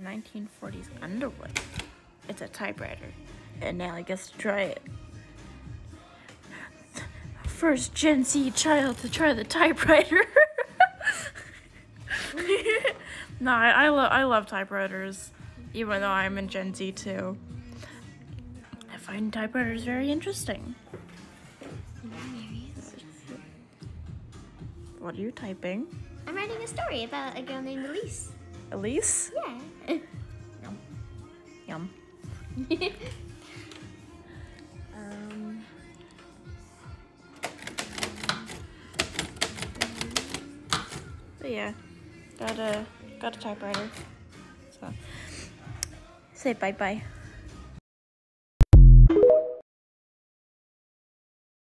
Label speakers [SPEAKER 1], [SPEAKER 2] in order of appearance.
[SPEAKER 1] 1940s Underwood. It's a typewriter. And now I guess to try it. First Gen Z child to try the typewriter. no, I, I, lo- I love typewriters, even though I'm in Gen Z too. I find typewriters very interesting. What are you typing?
[SPEAKER 2] I'm writing a story about a girl named Elise.
[SPEAKER 1] Elise?
[SPEAKER 2] Yeah.
[SPEAKER 1] Yum.
[SPEAKER 2] um,
[SPEAKER 1] But yeah, got a got a typewriter. So say bye bye.